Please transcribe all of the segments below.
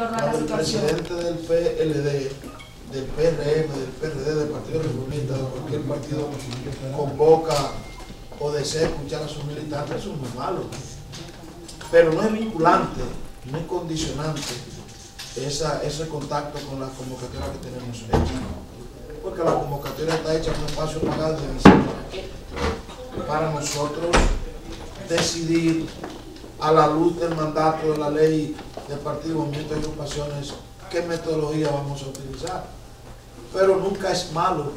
torno a el situación. presidente del PLD, del PRM, del PRD, del Partido Reformista, de cualquier partido, convoca o desea escuchar a sus militantes, eso es muy malo. Pero no es vinculante, no es condicionante esa, ese contacto con la convocatoria que tenemos hecha. Porque la convocatoria está hecha en un espacio pagado de visita para nosotros decidir a la luz del mandato de la ley de partido, movimientos y agrupaciones qué metodología vamos a utilizar. Pero nunca es malo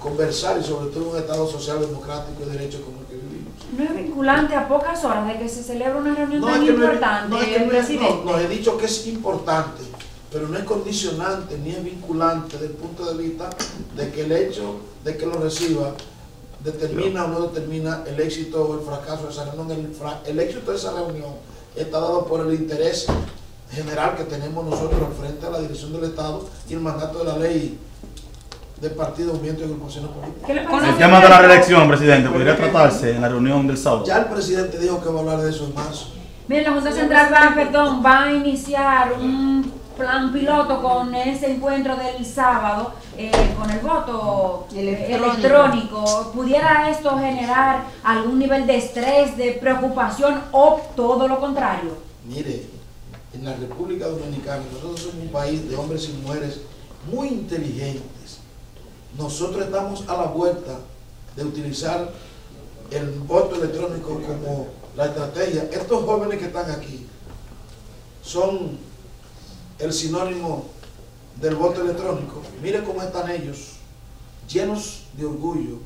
conversar y sobre todo en un Estado social, democrático y de derecho como el que vivimos. No es vinculante a pocas horas de que se celebra una reunión tan es que no es- importante, no es que no es- presidente. no, no, he dicho que es importante, pero no es condicionante ni es vinculante desde el punto de vista de que el hecho de que lo reciba determina o no determina el éxito o el fracaso de esa reunión. El éxito de esa reunión está dado por el interés general que tenemos nosotros frente de la dirección del Estado y el mandato de la ley de partido, movimiento y agrupaciones políticas. ¿Qué le El tema de la reelección, presidente, podría tratarse en la reunión del sábado. Ya el presidente dijo que va a hablar de eso en marzo. Mire, la Junta Central va, perdón, va a iniciar un plan piloto con ese encuentro del sábado, eh, con el voto eh, Electrónico. electrónico. ¿Pudiera esto generar algún nivel de estrés, de preocupación o todo lo contrario? Mire, en la República Dominicana, nosotros somos un país de hombres y mujeres muy inteligentes. Nosotros estamos a la vuelta de utilizar el voto electrónico como la estrategia. Estos jóvenes que están aquí son el sinónimo del voto electrónico. Mire cómo están ellos, llenos de orgullo,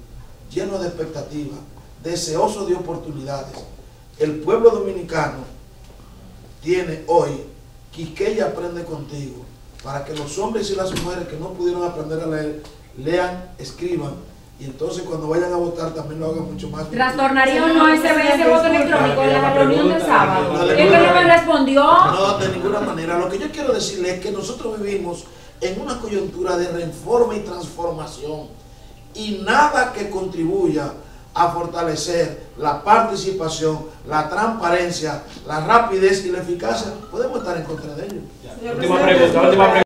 llenos de expectativas, deseosos de oportunidades. El pueblo dominicano tiene hoy Quisqueya aprende contigo para que los hombres y las mujeres que no pudieron aprender a leer lean, escriban y entonces cuando vayan a votar también lo hagan mucho más. ¿Trastornaría o no ese, ese voto electrónico en la reunión del sábado? No, de Es que no me manera. respondió. No, de ninguna manera. Lo que yo quiero decirle es que nosotros vivimos en una coyuntura de reforma y transformación y nada que contribuya a fortalecer la participación, la transparencia, la rapidez y la eficacia, podemos estar en contra de ello. Última pregunta, última pregunta.